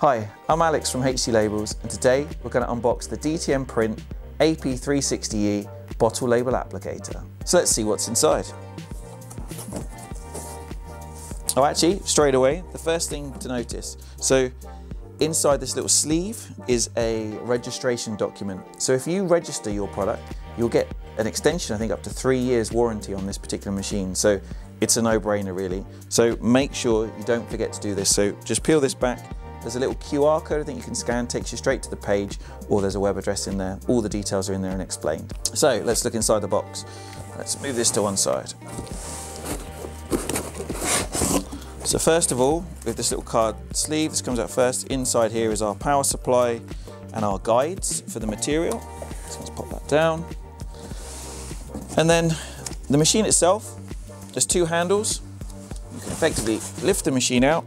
Hi, I'm Alex from HD Labels and today we're going to unbox the DTM Print AP360E bottle label applicator. So let's see what's inside. Oh actually, straight away, the first thing to notice. So inside this little sleeve is a registration document. So if you register your product, you'll get an extension, I think up to three years warranty on this particular machine. So it's a no-brainer really. So make sure you don't forget to do this. So just peel this back, there's a little QR code think you can scan, takes you straight to the page, or there's a web address in there. All the details are in there and explained. So let's look inside the box. Let's move this to one side. So first of all, with this little card sleeve, this comes out first. Inside here is our power supply and our guides for the material. So let's pop that down. And then the machine itself, there's two handles. You can effectively lift the machine out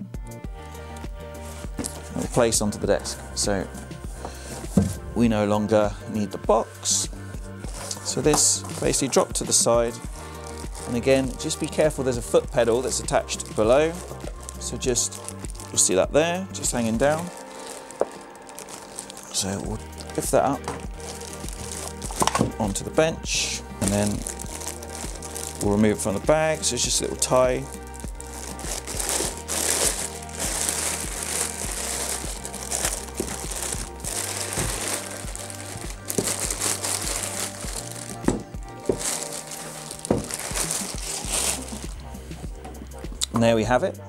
place onto the desk. So we no longer need the box. So this basically dropped to the side. And again, just be careful, there's a foot pedal that's attached below. So just, you'll see that there, just hanging down. So we'll lift that up onto the bench and then we'll remove it from the bag. So it's just a little tie And there we have it.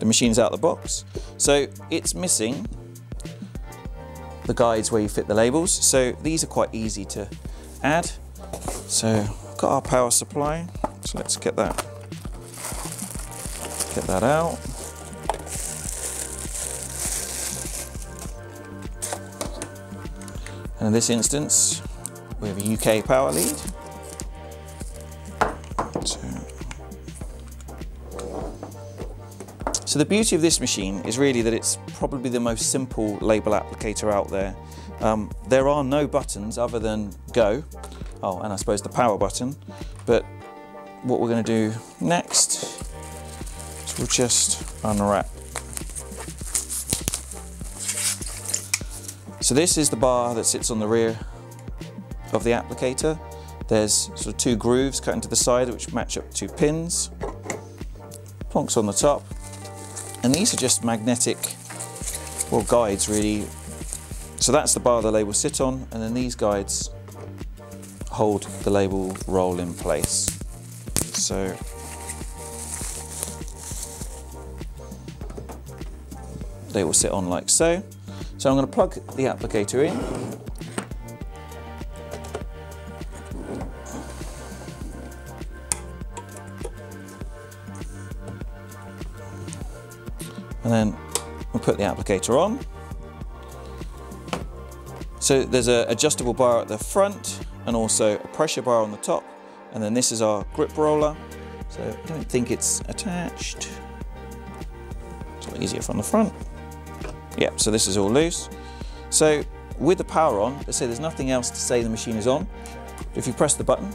The machine's out of the box. So it's missing the guides where you fit the labels. So these are quite easy to add. So got our power supply. So let's get that, get that out. And in this instance, we have a UK power lead. So the beauty of this machine is really that it's probably the most simple label applicator out there. Um, there are no buttons other than go, oh, and I suppose the power button, but what we're going to do next is we'll just unwrap. So this is the bar that sits on the rear of the applicator. There's sort of two grooves cut into the side which match up to pins. Plonks on the top and these are just magnetic, well, guides really. So that's the bar the label sit on, and then these guides hold the label roll in place. So they will sit on like so. So I'm going to plug the applicator in and then we'll put the applicator on. So there's an adjustable bar at the front and also a pressure bar on the top and then this is our grip roller so I don't think it's attached. It's a lot easier from the front. Yeah, so this is all loose. So with the power on, let's say there's nothing else to say the machine is on. If you press the button,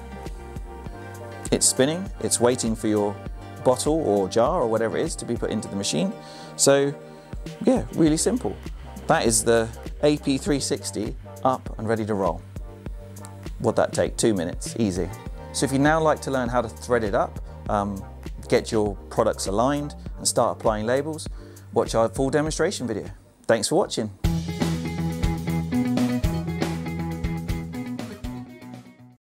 it's spinning, it's waiting for your bottle or jar or whatever it is to be put into the machine. So yeah, really simple. That is the AP360 up and ready to roll. What'd that take? Two minutes, easy. So if you now like to learn how to thread it up, um, get your products aligned and start applying labels, watch our full demonstration video. Thanks for watching.